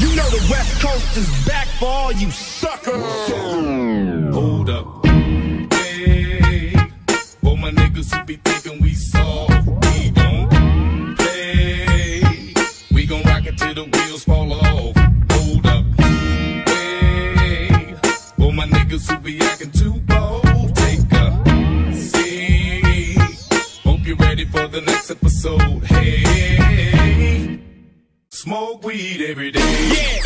You know the West Coast is back for all you suckers. Hold up. Hey, for my niggas who be thinking we soft, we don't play. We gon' rock it till the wheels fall off. Weed every day. Yeah,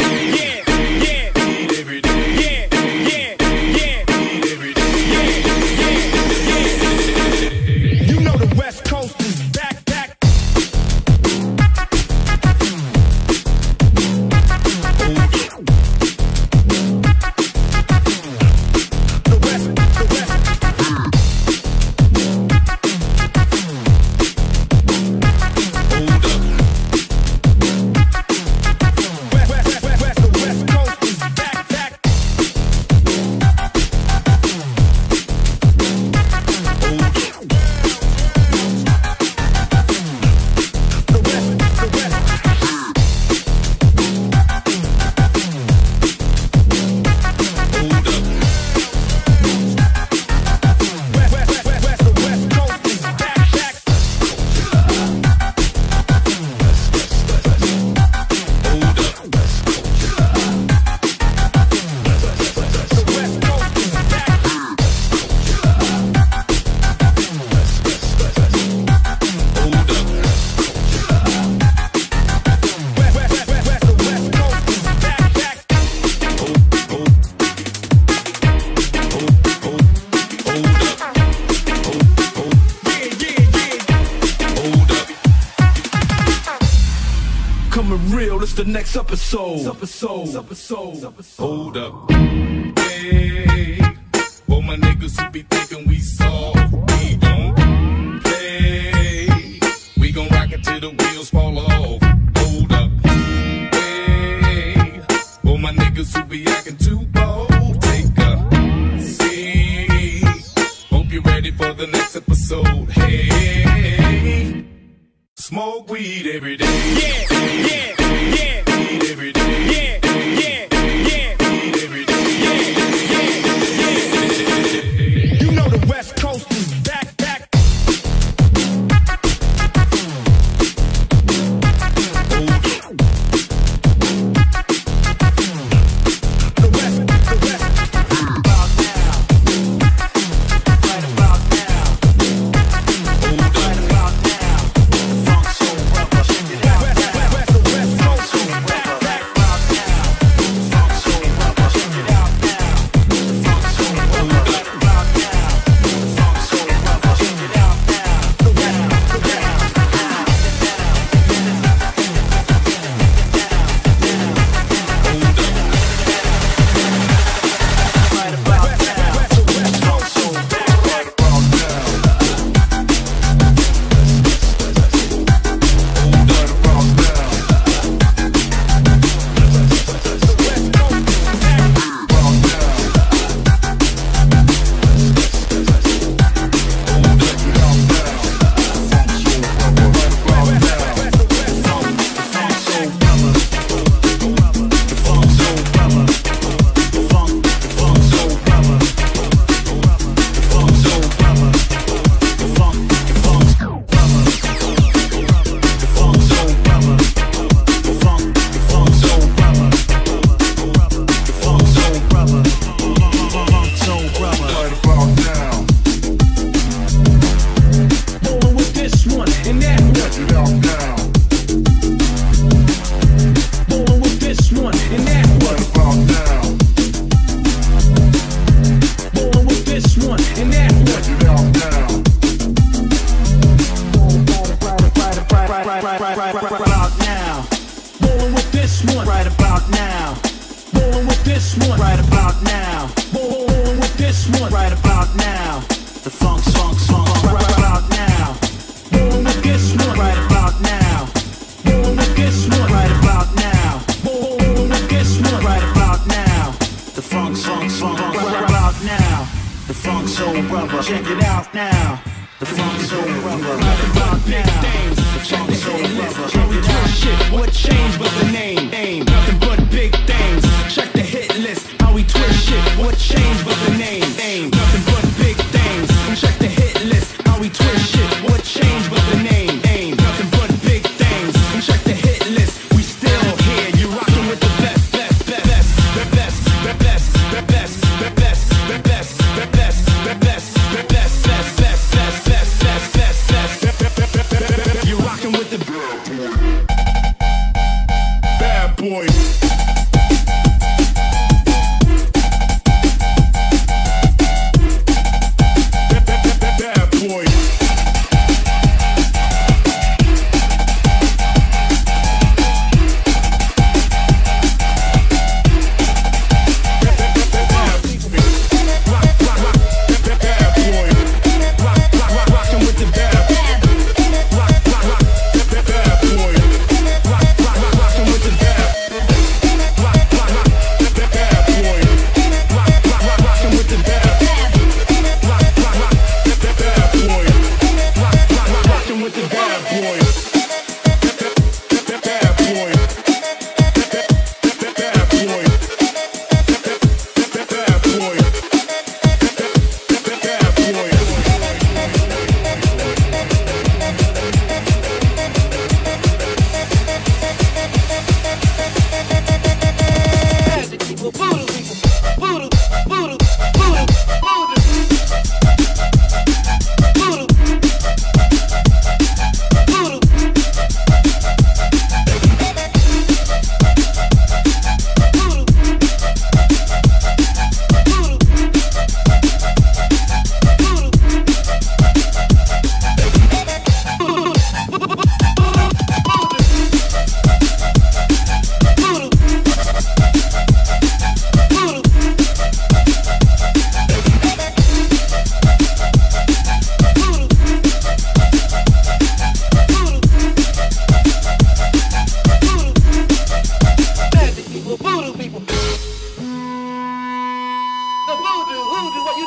the next episode. Episode, episode. Hold up. Hey, for my niggas who be thinking we soft, we don't play. We gon' rock it till the wheels fall off. Hold up. Hey, for my niggas who be acting too bold, take a seat. Hope you're ready for the next episode. Hey, smoke weed every day. Yeah, yeah, this one. right about now, Rolling with this one. right about now. The funk, funk, funk, right about now, Rolling with this one. right about now, Rolling with this one. right about now, Rolling with this one. right about now. The funk, funk, funk, right about now. The funk soul brother, check it out now. The funk soul brother, right about now. The funk soul brother, check it out. Shit, what changed but the name?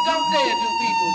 don't dare do people.